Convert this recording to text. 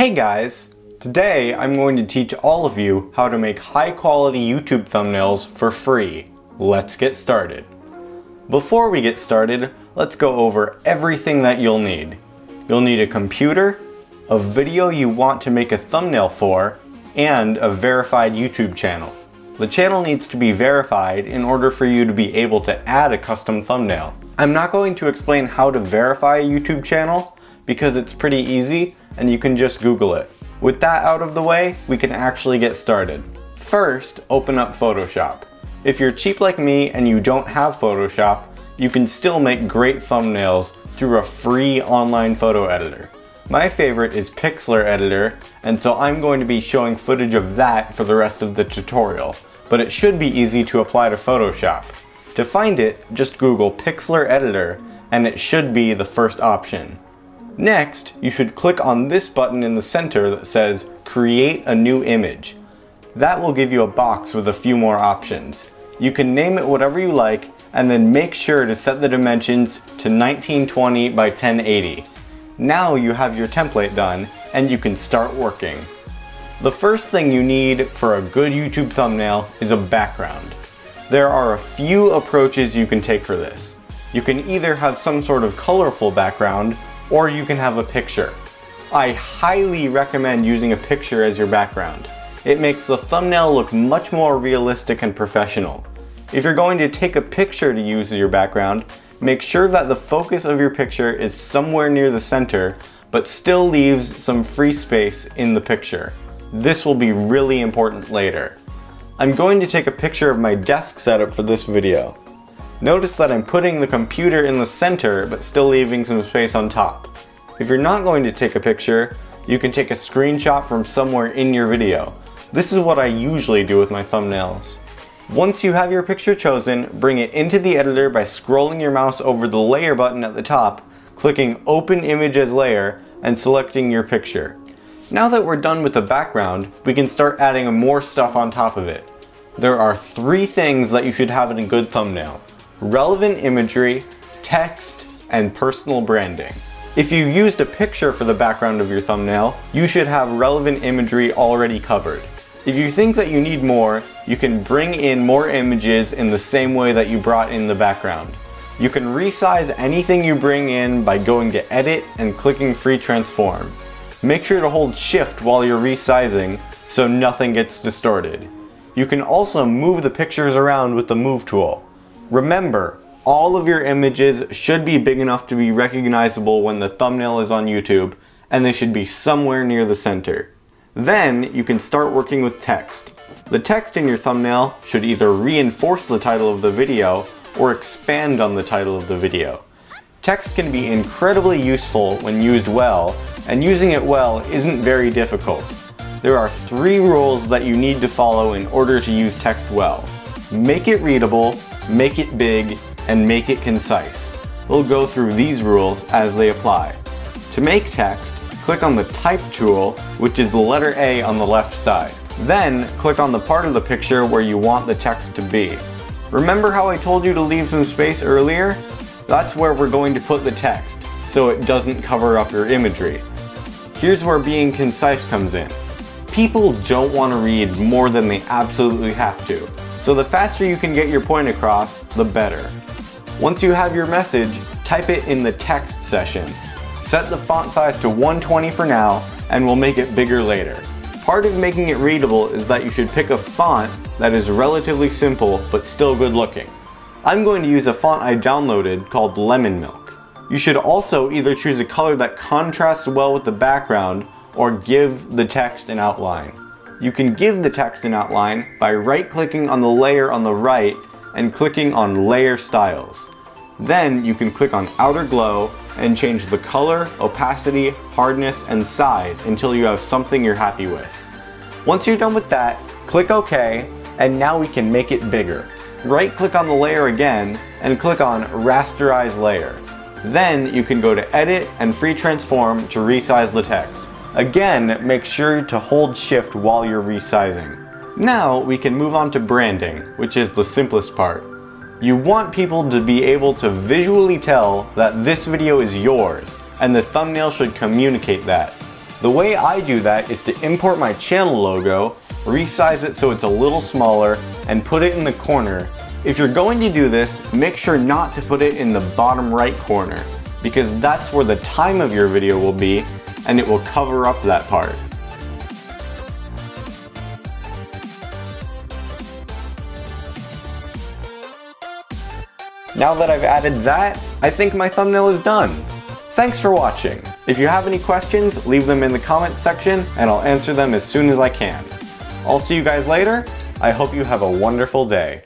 Hey guys! Today I'm going to teach all of you how to make high quality YouTube thumbnails for free. Let's get started. Before we get started, let's go over everything that you'll need. You'll need a computer, a video you want to make a thumbnail for, and a verified YouTube channel. The channel needs to be verified in order for you to be able to add a custom thumbnail. I'm not going to explain how to verify a YouTube channel because it's pretty easy and you can just Google it. With that out of the way, we can actually get started. First, open up Photoshop. If you're cheap like me and you don't have Photoshop, you can still make great thumbnails through a free online photo editor. My favorite is Pixlr Editor, and so I'm going to be showing footage of that for the rest of the tutorial, but it should be easy to apply to Photoshop. To find it, just Google Pixlr Editor, and it should be the first option. Next, you should click on this button in the center that says Create a New Image. That will give you a box with a few more options. You can name it whatever you like, and then make sure to set the dimensions to 1920 by 1080. Now you have your template done, and you can start working. The first thing you need for a good YouTube thumbnail is a background. There are a few approaches you can take for this. You can either have some sort of colorful background, or you can have a picture. I highly recommend using a picture as your background. It makes the thumbnail look much more realistic and professional. If you're going to take a picture to use as your background, make sure that the focus of your picture is somewhere near the center, but still leaves some free space in the picture. This will be really important later. I'm going to take a picture of my desk setup for this video. Notice that I'm putting the computer in the center but still leaving some space on top. If you're not going to take a picture, you can take a screenshot from somewhere in your video. This is what I usually do with my thumbnails. Once you have your picture chosen, bring it into the editor by scrolling your mouse over the layer button at the top, clicking open image as layer, and selecting your picture. Now that we're done with the background, we can start adding more stuff on top of it. There are three things that you should have in a good thumbnail. Relevant imagery, text, and personal branding. If you used a picture for the background of your thumbnail, you should have relevant imagery already covered. If you think that you need more, you can bring in more images in the same way that you brought in the background. You can resize anything you bring in by going to edit and clicking free transform. Make sure to hold shift while you're resizing so nothing gets distorted. You can also move the pictures around with the move tool. Remember, all of your images should be big enough to be recognizable when the thumbnail is on YouTube, and they should be somewhere near the center. Then you can start working with text. The text in your thumbnail should either reinforce the title of the video or expand on the title of the video. Text can be incredibly useful when used well, and using it well isn't very difficult. There are three rules that you need to follow in order to use text well. Make it readable, make it big, and make it concise. We'll go through these rules as they apply. To make text, click on the Type tool, which is the letter A on the left side. Then, click on the part of the picture where you want the text to be. Remember how I told you to leave some space earlier? That's where we're going to put the text, so it doesn't cover up your imagery. Here's where being concise comes in. People don't want to read more than they absolutely have to, so the faster you can get your point across, the better. Once you have your message, type it in the text session. Set the font size to 120 for now, and we'll make it bigger later. Part of making it readable is that you should pick a font that is relatively simple but still good looking. I'm going to use a font I downloaded called Lemon Milk. You should also either choose a color that contrasts well with the background or give the text an outline. You can give the text an outline by right-clicking on the layer on the right and clicking on Layer Styles. Then you can click on Outer Glow and change the color, opacity, hardness, and size until you have something you're happy with. Once you're done with that, click OK, and now we can make it bigger. Right click on the layer again and click on Rasterize Layer. Then you can go to Edit and Free Transform to resize the text. Again, make sure to hold shift while you're resizing. Now we can move on to branding, which is the simplest part. You want people to be able to visually tell that this video is yours, and the thumbnail should communicate that. The way I do that is to import my channel logo, resize it so it's a little smaller, and put it in the corner. If you're going to do this, make sure not to put it in the bottom right corner, because that's where the time of your video will be, and it will cover up that part. Now that I've added that, I think my thumbnail is done. Thanks for watching. If you have any questions, leave them in the comments section and I'll answer them as soon as I can. I'll see you guys later. I hope you have a wonderful day.